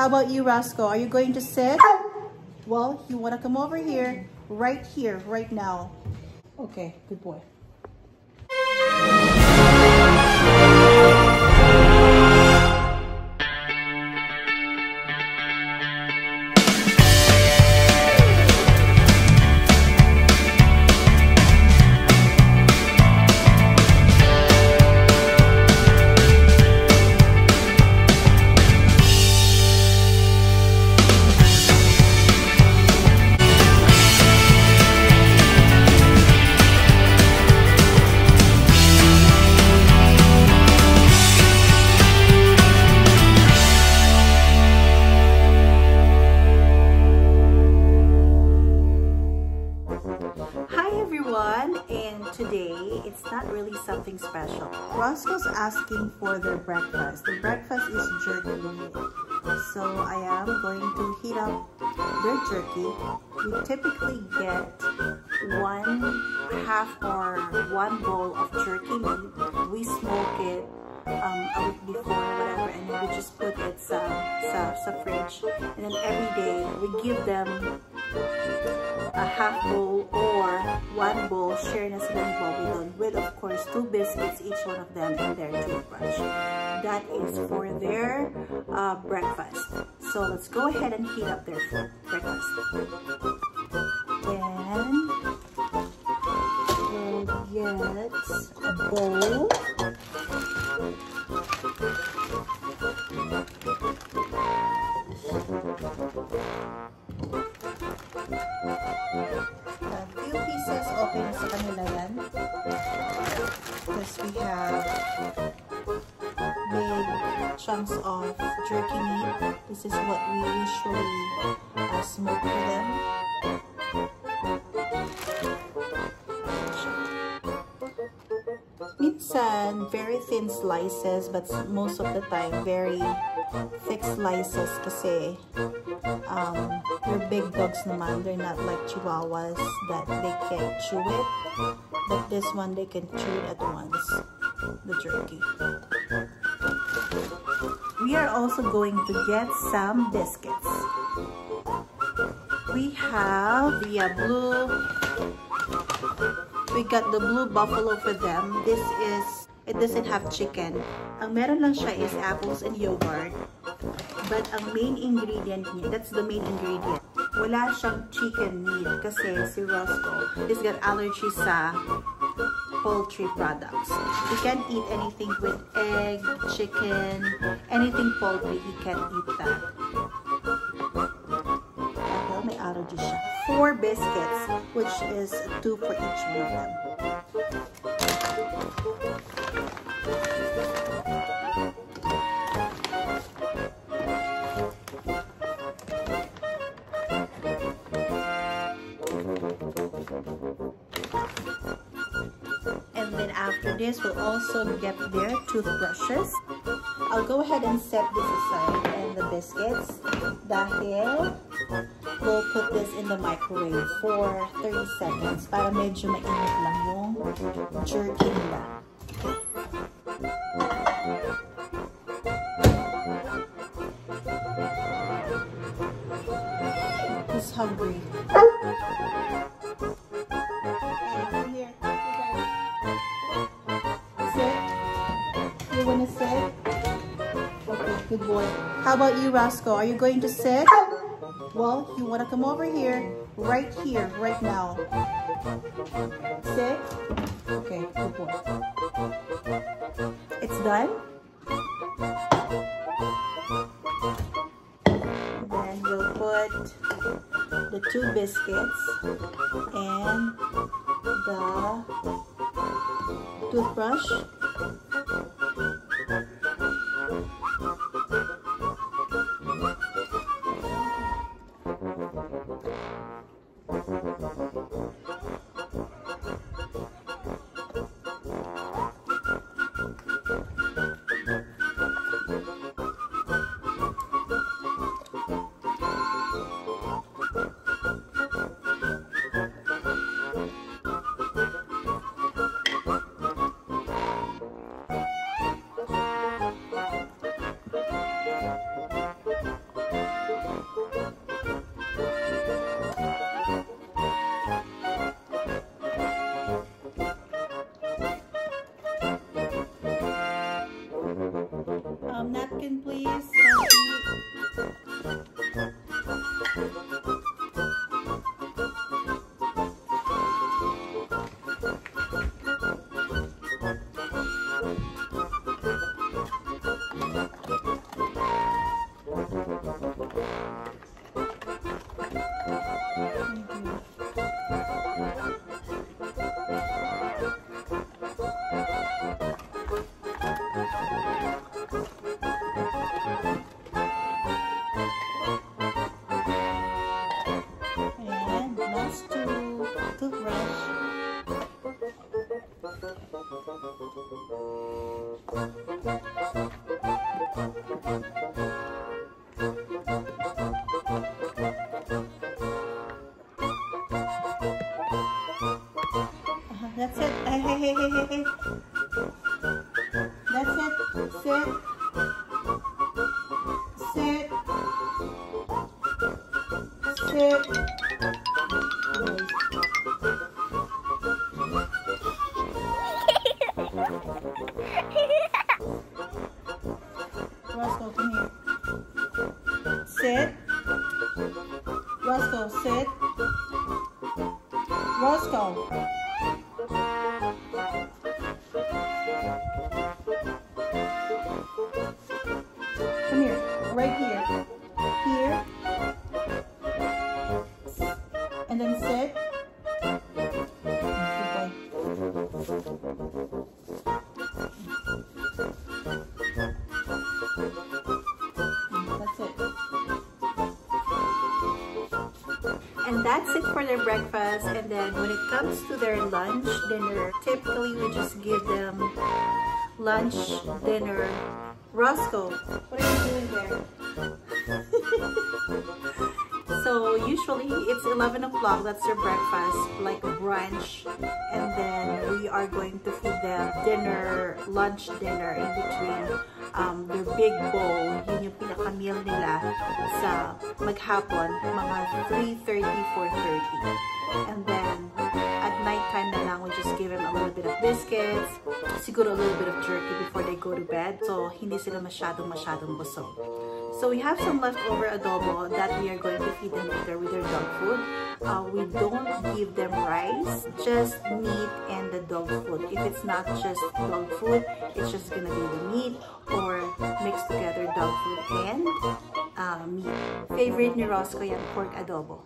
How about you, Roscoe? Are you going to sit? Well, you want to come over here, right here, right now. Okay, good boy. It's not really something special. Roscoe's asking for their breakfast. The breakfast is jerky. So I am going to heat up their jerky. We typically get one half or one bowl of jerky meat. We smoke it um, a week before whatever and we just put it sa, sa, sa fridge and then every day we give them a half bowl or one bowl, sila ni Bobo doon with of course two biscuits each one of them and their toothbrush. That is for their uh, breakfast. So let's go ahead and heat up their food, breakfast. Then we'll get a bowl. Chunks of jerky meat. This is what we usually uh, smoke for them. Minsan, very thin slices, but most of the time, very thick slices kasi um, they're big dogs naman. They're not like chihuahuas that they can't chew it. But this one, they can chew it at once, the jerky we are also going to get some biscuits. We have the uh, blue, we got the blue buffalo for them. This is, it doesn't have chicken. Ang meron lang siya is apples and yogurt. But ang main ingredient niya, that's the main ingredient. Wala siyang chicken meat kasi si Roscoe is got allergy sa poultry products. He can't eat anything with egg, chicken, anything poultry, he can't eat that. Dahil may allergy siya. Four biscuits, which is two for each one of them. After we'll also get their toothbrushes. I'll go ahead and set this aside and the biscuits. Dahil, we'll put this in the microwave for 30 seconds para medyo mainit lang yung jerky nila. Hungry. Gonna sit? Okay, good boy. How about you, Roscoe? Are you going to sit? Well, you want to come over here, right here, right now. Sit. Okay, good boy. It's done? Then we'll put the two biscuits and the toothbrush Sit. Roscoe, come here. Sit. Roscoe, sit. Roscoe. And then sit. That's it. And that's it for their breakfast. And then when it comes to their lunch, dinner, typically we just give them lunch, dinner. Roscoe, what are you doing there? so usually it's 11 o'clock, that's their breakfast, like brunch. And then we are going to feed them dinner, lunch, dinner in between um, their big bowl. Yun yung pinaka-meal nila sa maghapon, mga 3.30, 4.30. And then at nighttime na lang, we just give them a little bit of biscuits, siguro a little bit of jerky before they go to bed. So, hindi sila masyadong masyadong busog. So, we have some leftover adobo that we are going to feed them later with their dog food. Uh, we don't give them rice, just meat and the dog food. If it's not just dog food, it's just gonna be the meat or mixed together dog food and uh, meat. Favorite ni Roscoe yan, pork adobo.